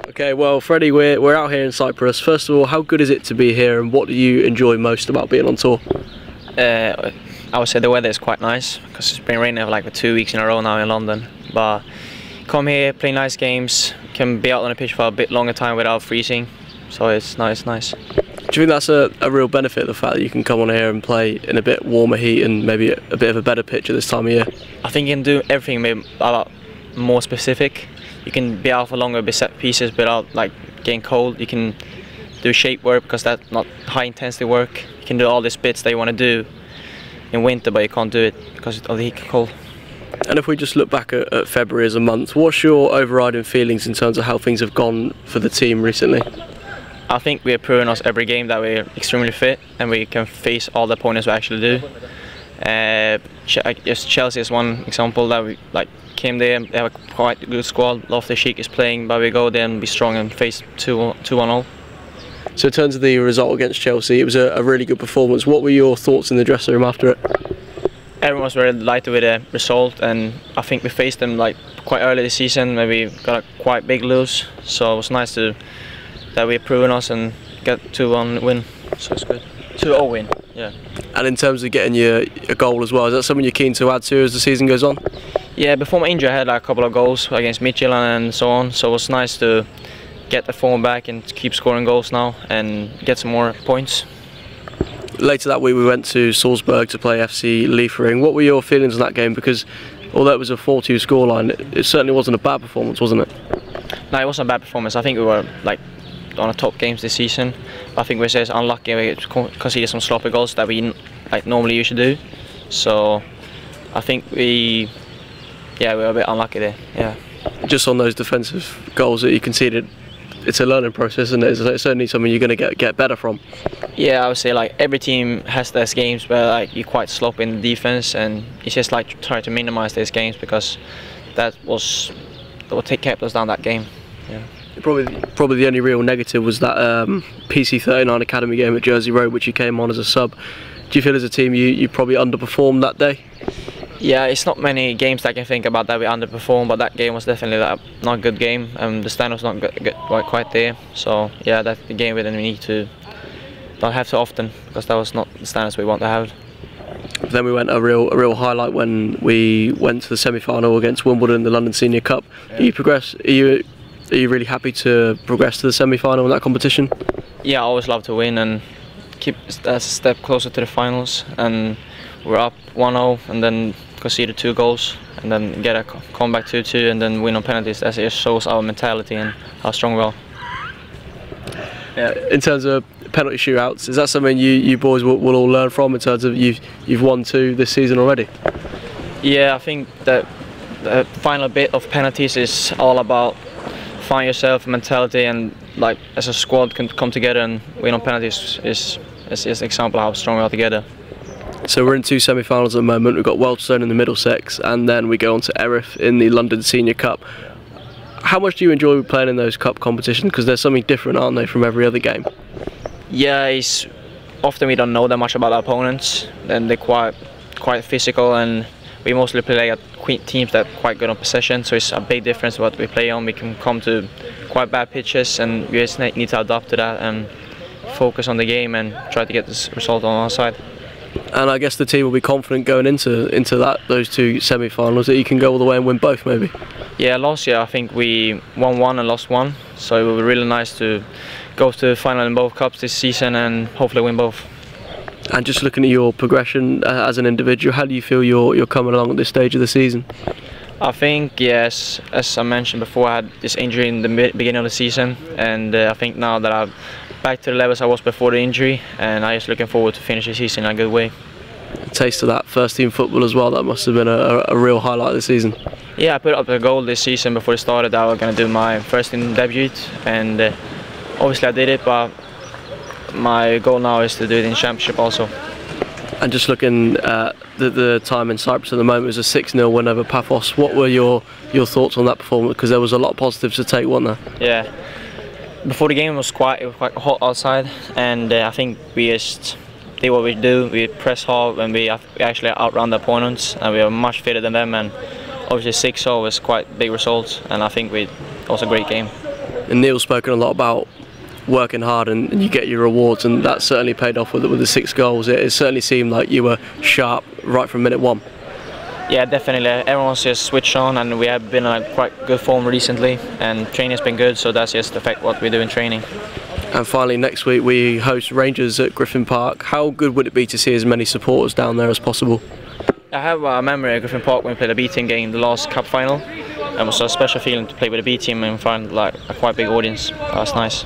Okay, well, Freddie, we're, we're out here in Cyprus. First of all, how good is it to be here and what do you enjoy most about being on tour? Uh, I would say the weather is quite nice because it's been raining for like two weeks in a row now in London. But come here, play nice games, can be out on the pitch for a bit longer time without freezing. So it's nice, nice. Do you think that's a, a real benefit, the fact that you can come on here and play in a bit warmer heat and maybe a, a bit of a better pitch at this time of year? I think you can do everything maybe a lot more specific. You can be out for longer set pieces without like getting cold. You can do shape work because that's not high intensity work. You can do all these bits that you want to do in winter, but you can't do it because of the heat cold. And if we just look back at, at February as a month, what's your overriding feelings in terms of how things have gone for the team recently? I think we're proving us every game that we're extremely fit and we can face all the opponents we actually do. Uh, just Chelsea is one example that we like came there. They have a quite good squad. Loftus Cheek is playing, but we go there and be strong and face two two one all. So in terms of the result against Chelsea, it was a, a really good performance. What were your thoughts in the dressing room after it? Everyone was very delighted with the result, and I think we faced them like quite early this season. Maybe got a quite big lose, so it was nice to that we're proving us and get 2-1 win. So it's good. 2-0 win, yeah. And in terms of getting your a goal as well, is that something you're keen to add to as the season goes on? Yeah, before my injury I had like a couple of goals against Midtjylland and so on, so it was nice to get the form back and keep scoring goals now and get some more points. Later that week we went to Salzburg to play FC Liefering. What were your feelings on that game? Because although it was a 4-2 scoreline, it, it certainly wasn't a bad performance, wasn't it? No, it wasn't a bad performance. I think we were like on the top games this season. I think we're just unlucky we conceded some sloppy goals that we like normally usually do. So I think we, yeah, we were a bit unlucky there. Yeah. Just on those defensive goals that you conceded, it's a learning process, and it? it's certainly something you're going to get get better from. Yeah, I would say like every team has their games where like you're quite sloppy in the defense, and it's just like trying to minimize these games because that was what kept us down that game. Yeah. Probably, probably the only real negative was that um, PC39 Academy game at Jersey Road, which you came on as a sub. Do you feel as a team you, you probably underperformed that day? Yeah, it's not many games that I can think about that we underperformed, but that game was definitely that not a good game. Um, the stand was not good, good, quite there, so yeah, that's the game we didn't need to don't have so often because that was not the standards we want to have. Then we went a real a real highlight when we went to the semi-final against Wimbledon in the London Senior Cup. Yeah. you progress? Are you are you really happy to progress to the semi-final in that competition? Yeah, I always love to win and keep a step closer to the finals. And we're up 1-0 and then conceded two goals and then get a comeback 2-2 and then win on penalties. That just shows our mentality and how strong we are. Yeah. In terms of penalty shootouts, is that something you, you boys will, will all learn from in terms of you've, you've won two this season already? Yeah, I think that the final bit of penalties is all about find yourself mentality and like as a squad can come together and win on penalties is is, is an example of how strong we are together. So we're in two semi-finals at the moment. We've got Wealdstone in the Middlesex, and then we go on to Erith in the London Senior Cup. How much do you enjoy playing in those cup competitions? Because there's something different, aren't they, from every other game? Yeah, it's often we don't know that much about our opponents, and they're quite quite physical and we mostly play at teams that are quite good on possession, so it's a big difference what we play on. We can come to quite bad pitches, and we just need to adapt to that and focus on the game and try to get this result on our side. And I guess the team will be confident going into into that those two semi-finals that you can go all the way and win both, maybe. Yeah, last year I think we won one and lost one, so it will be really nice to go to the final in both cups this season and hopefully win both. And just looking at your progression uh, as an individual, how do you feel you're you're coming along at this stage of the season? I think yes, as I mentioned before, I had this injury in the beginning of the season, and uh, I think now that I'm back to the levels I was before the injury, and I'm just looking forward to finish the season in a good way. A taste of that first team football as well. That must have been a, a real highlight this season. Yeah, I put up a goal this season before it started. I was going to do my first team debut, and uh, obviously I did it, but my goal now is to do it in championship also. And just looking at the, the time in Cyprus at the moment, it was a 6-0 win over Paphos. What were your, your thoughts on that performance? Because there was a lot of positives to take, wasn't there? Yeah. Before the game it was quite it was quite hot outside, and uh, I think we just did what we do. We press hard and we, we actually outrun the opponents, and we were much fitter than them. And obviously 6-0 was quite big result, and I think we it was a great game. And Neil's spoken a lot about working hard and you get your rewards, and that certainly paid off with, with the six goals. It, it certainly seemed like you were sharp right from minute one. Yeah, definitely. Everyone's just switched on, and we have been in like, quite good form recently, and training has been good. So that's just the fact what we do in training. And finally, next week we host Rangers at Griffin Park. How good would it be to see as many supporters down there as possible? I have a memory of Griffin Park when we played a B team game, the last cup final. It was a special feeling to play with a B team and find like a quite big audience. That's nice.